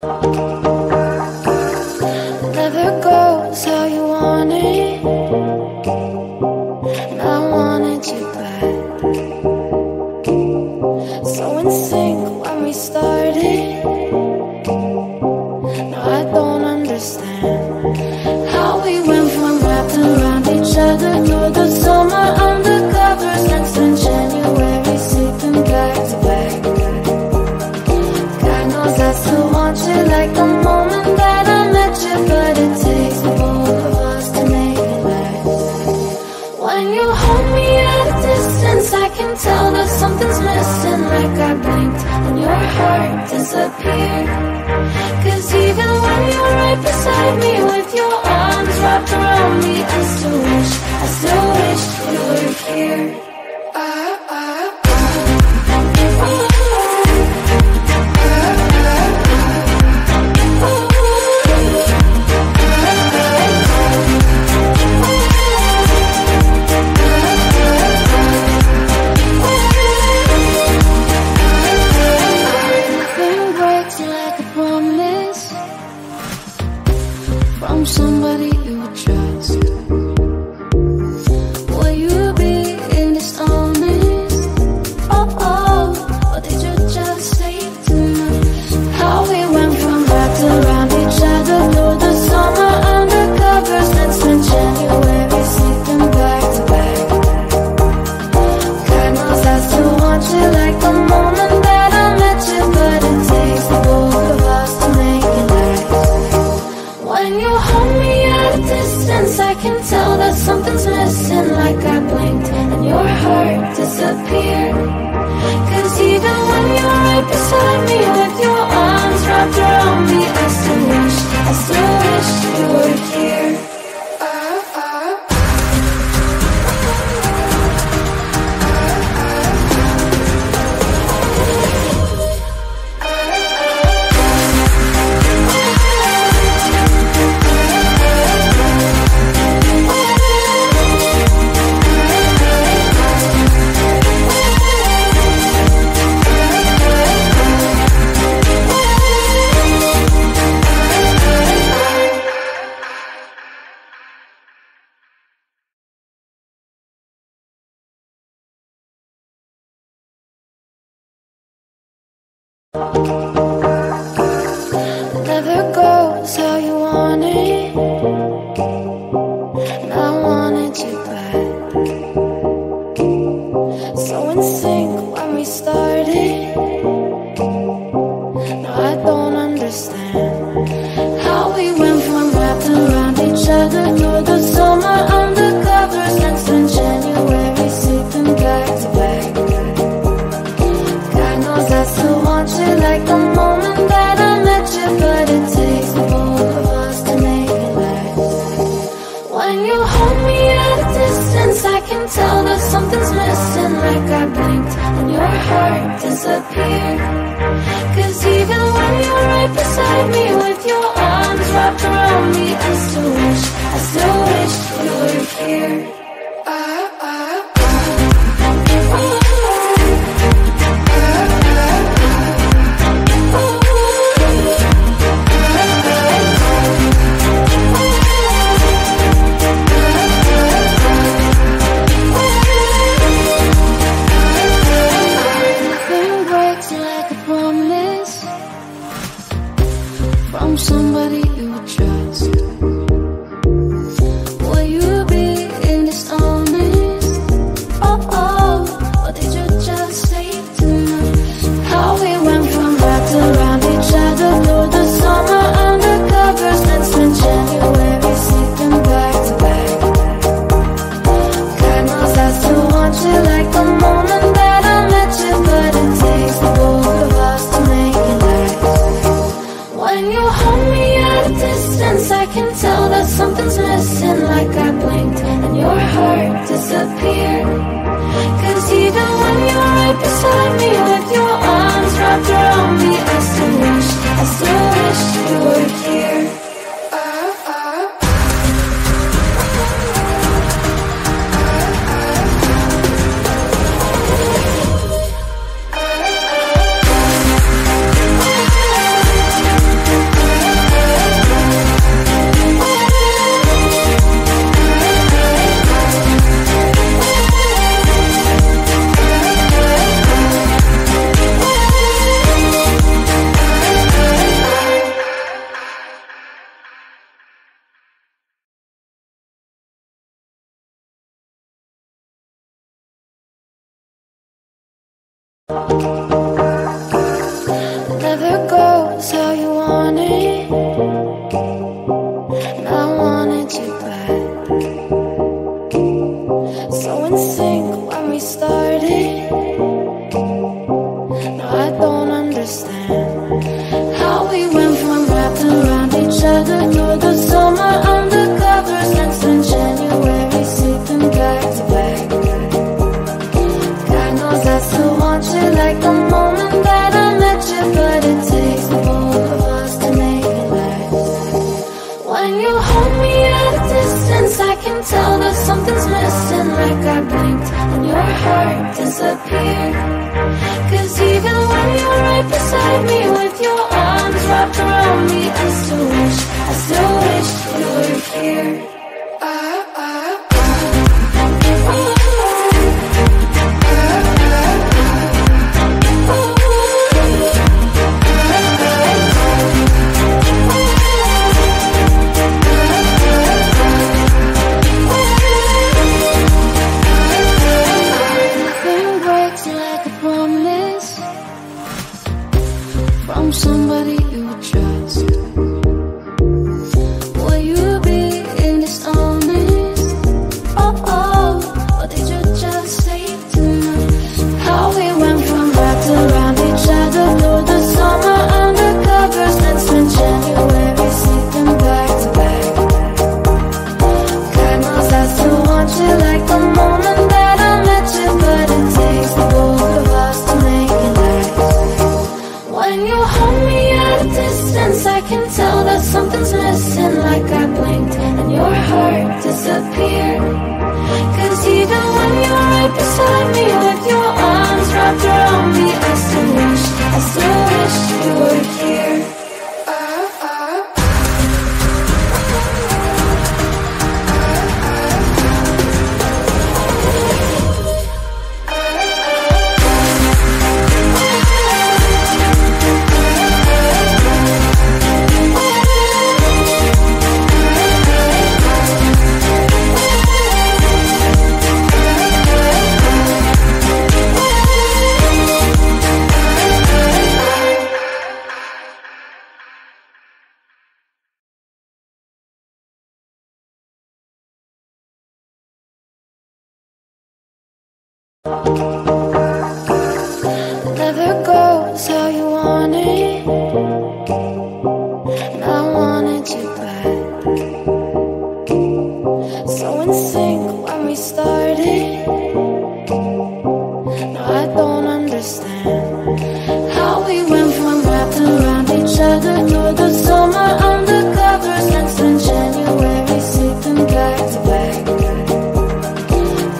Okay. Okay. heart disappear. Cause even when you're right beside me With your arms wrapped around me I still wish, I still wish you were here. I Me with your arms wrapped around me. I still wish, I still wish you were here. we went from wrapped around each other through the summer undercover since in January sitting back to back.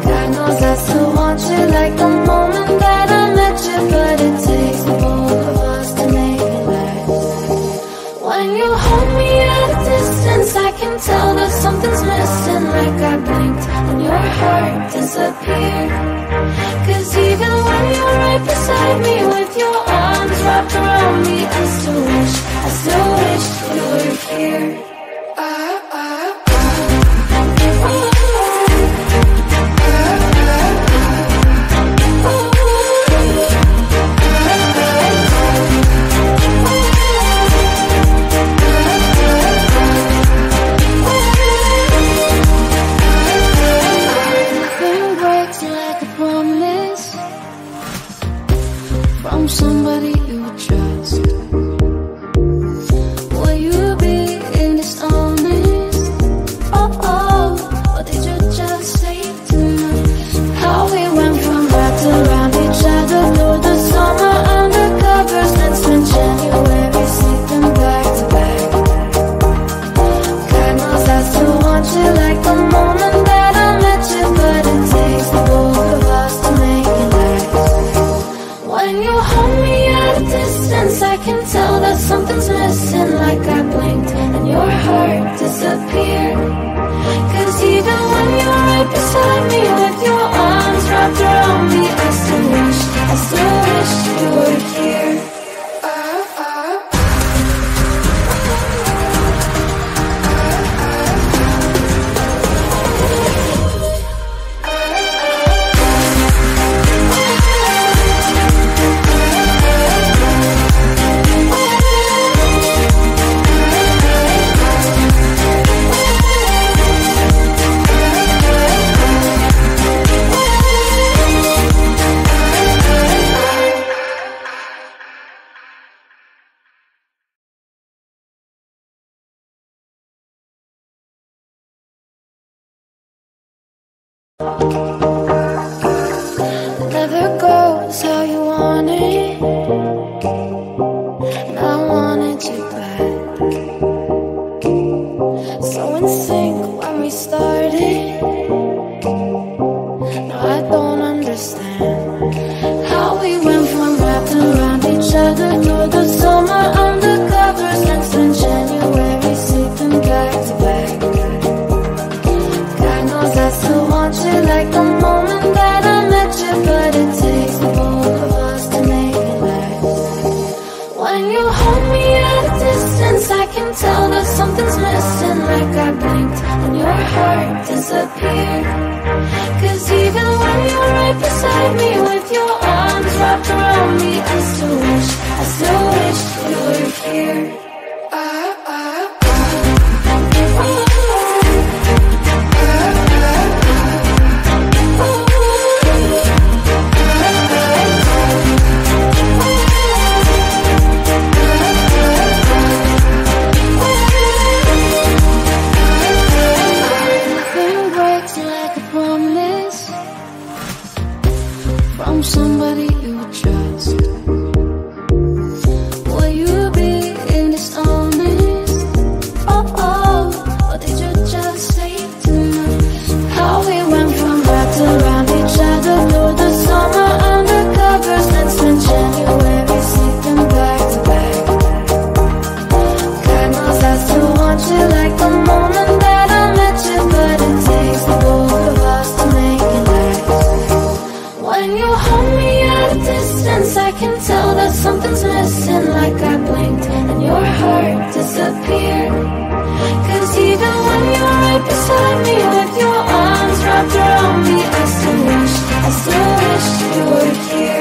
God knows I still want you like the moment that I met you, but it takes the both of us to make it last. When you hold me at a distance, I can tell that something's missing. Like I blinked and your heart disappeared. Cause even when you're right beside me with your arms wrapped around me, I still me, I still wish, I still wish you were here. I can tell that something's missing like I blinked and your heart disappeared. Cause even when you're right beside me with your arms wrapped around me I still wish, I still wish you were here.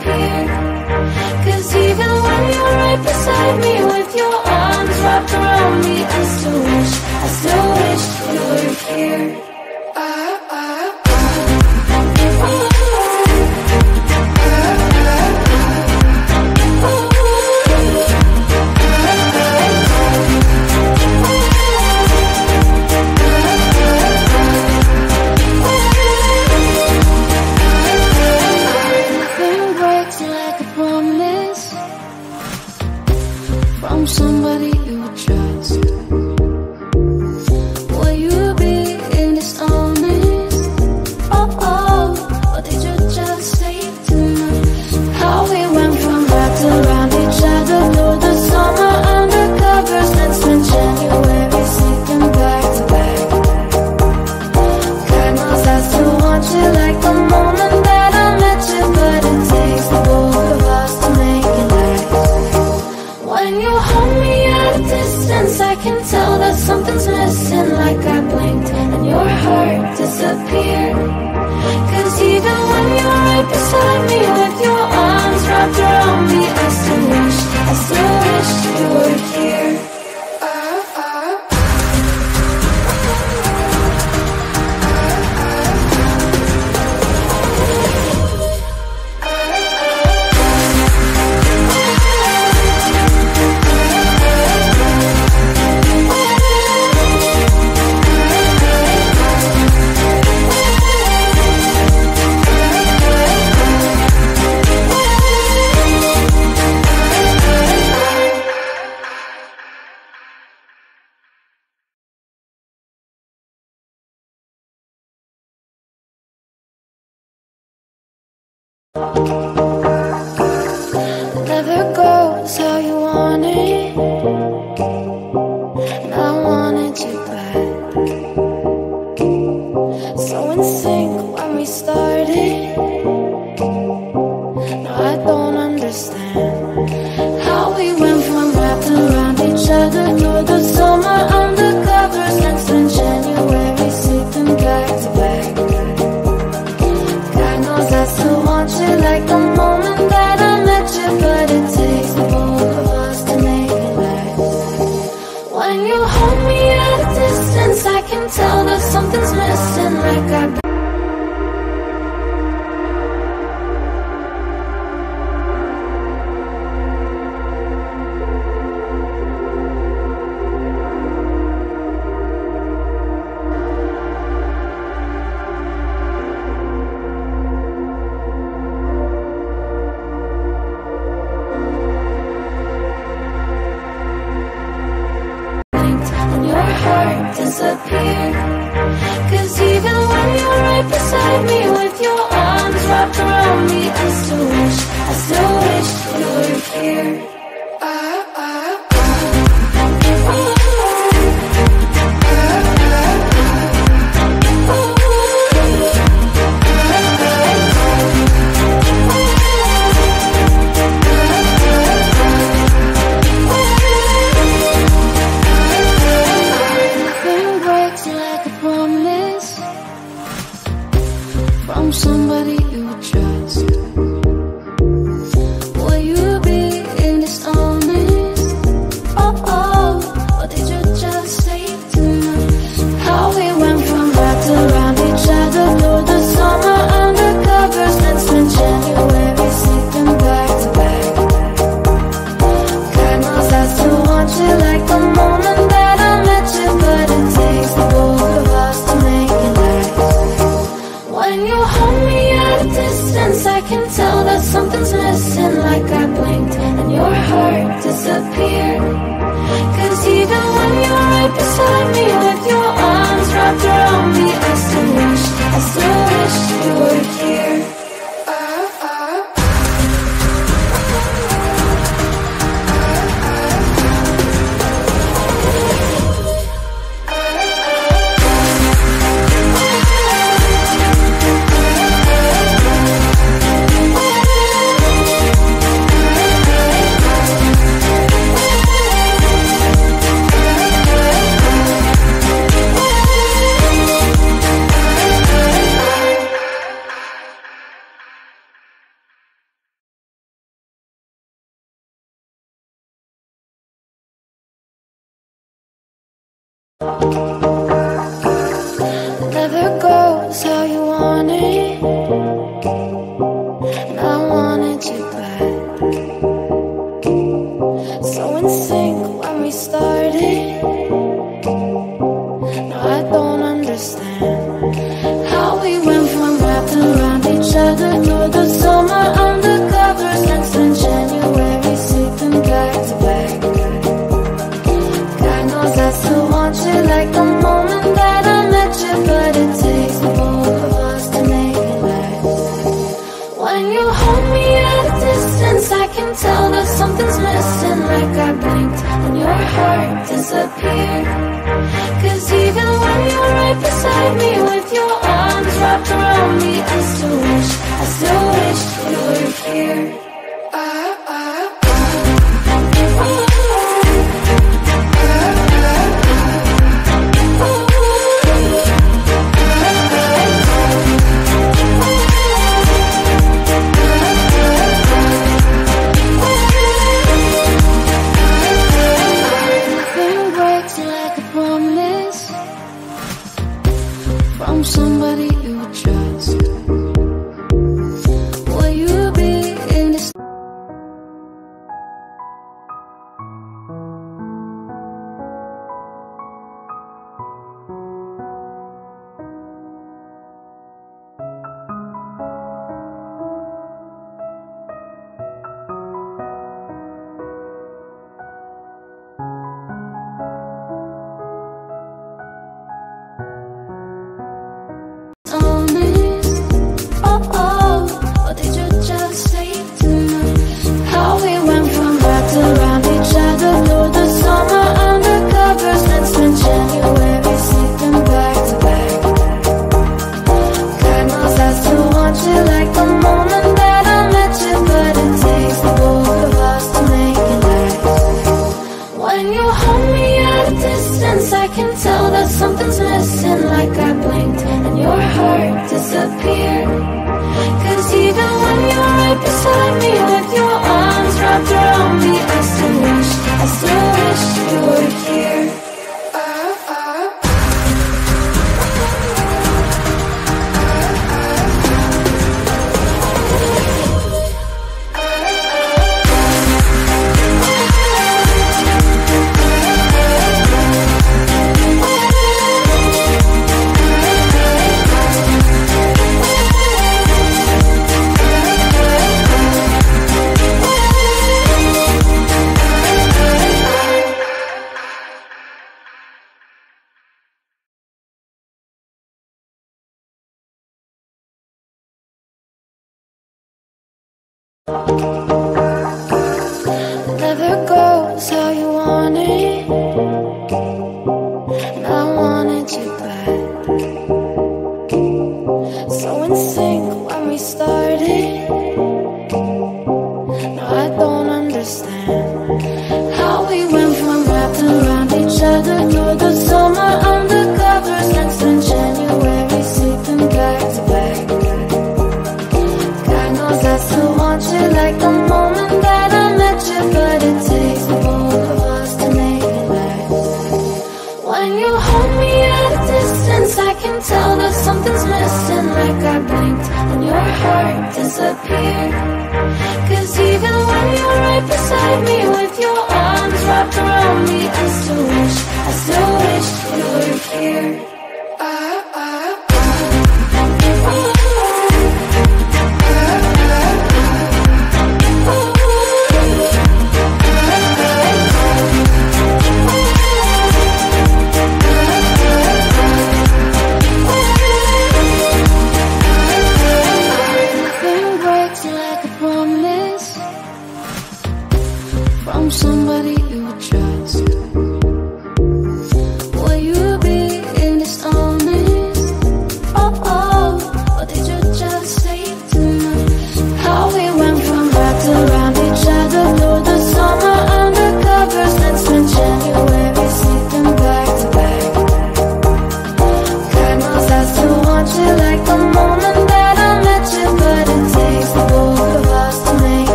Cause even when you're right beside me With your arms wrapped around me I still wish, I still Hold me at a distance, I can tell that something's missing. Like I disappear. don't understand How we went from wrapped around each other Through the summer undercover Since in January sleeping back to back God knows I still want you like the moment that I met you But it takes the both of us to make it last When you hold me at a distance I can tell that something's missing Like I blinked and your heart disappeared right beside me with your arms wrapped around me. I still wish, I still wish you were here.